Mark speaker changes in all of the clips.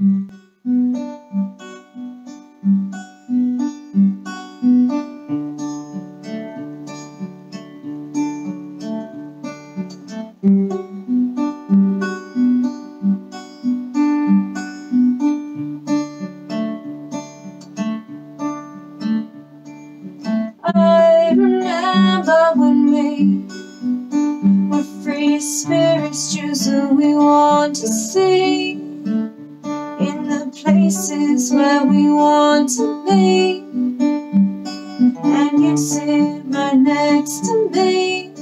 Speaker 1: I remember when we were free spirits, choose who we want to see places where we want to be. And you'd sit right next to me.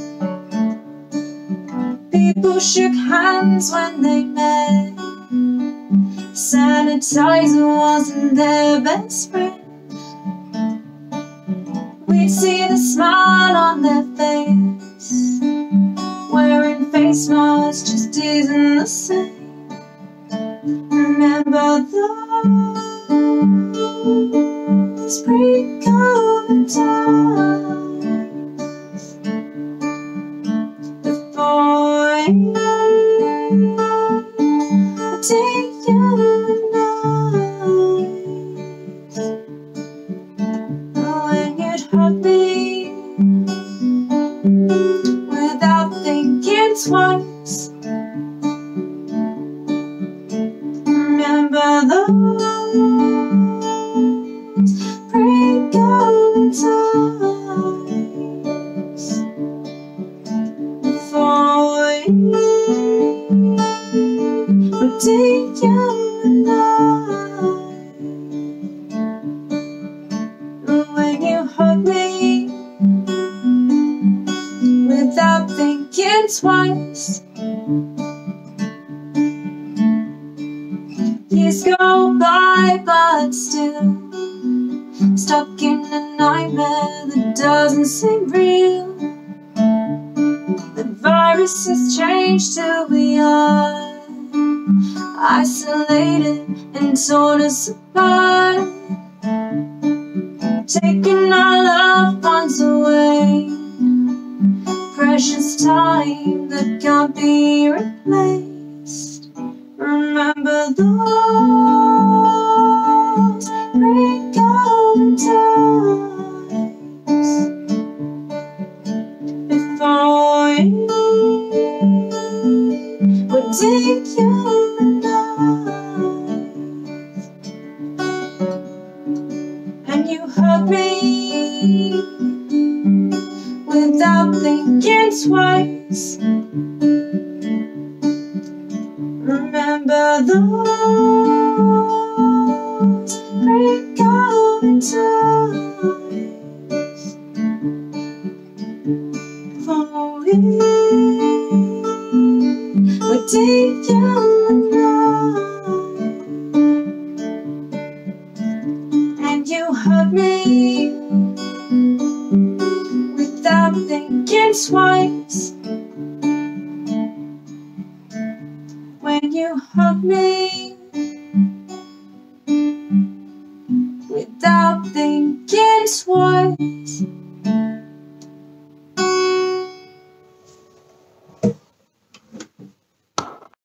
Speaker 1: People shook hands when they met. Sanitizer wasn't their best friend. We'd see the smile on their face. Wearing face masks just isn't the same. Remember those pre-COVID times before take you when you'd hug me without thinking twice. Were dehumanized. When you hug me without thinking twice. Years go by, but still stuck in a nightmare that doesn't seem real. The virus has changed who we are, isolated and torn us apart, taking our loved ones away. Precious time that can't be replaced. Remember those pre-COVID times before we were dehumanized, without thinking twice. Remember those pre-COVID times before we were dehumanized, I'm thinking twice. When you hug me,